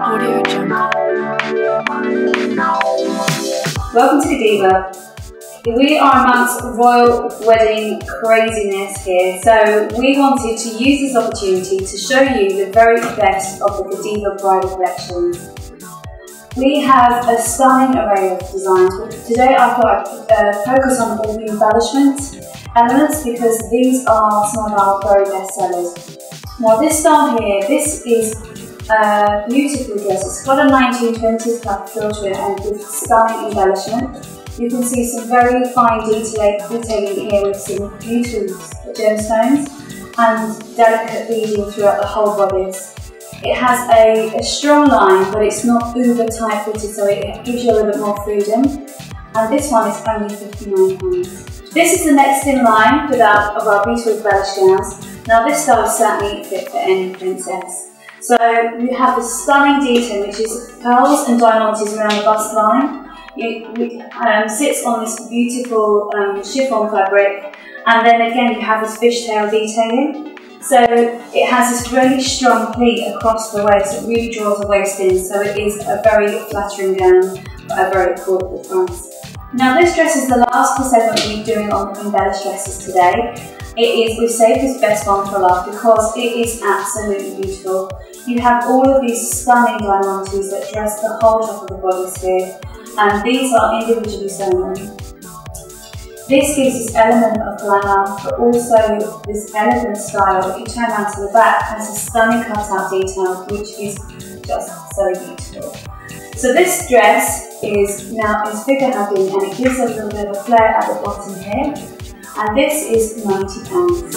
Audio Jungle. Welcome to Goddiva. We are amongst royal wedding craziness here, so we wanted to use this opportunity to show you the very best of the Goddiva bridal collections. We have a stunning array of designs, but today I thought I'd uh, focus on all the embellishment elements because these are some of our very best sellers. Now this style here, this is uh, beautiful dress. It's got a 1920s cut filter and with stunning embellishment. You can see some very fine detail, detailing here with some beautiful gemstones and delicate beading throughout the whole bodice. It has a, a strong line, but it's not uber tight fitted, so it gives you a little bit more freedom. And this one is only £59. This is the next in line with our, of our beautiful embellished gowns. Now this style certainly fit for any princess. So you have the stunning detail, which is pearls and diamantes around the bust line. It um, sits on this beautiful um, chiffon fabric, and then again you have this fishtail detailing. So it has this really strong pleat across the waist, it really draws the waist in, so it is a very flattering gown at a very affordable price. Now this dress is the last segment we're doing on the embellished dresses today. It is, we've saved this best one for last because it is absolutely beautiful. You have all of these stunning diamantes that dress the whole top of the bodice and these are individually sewn. This gives this element of glamour, but also this elegant style. If you turn around to the back, has a stunning cutout detail, which is just so beautiful. So this dress is now is figure hugging and it gives a little bit of a flare at the bottom here and this is £90.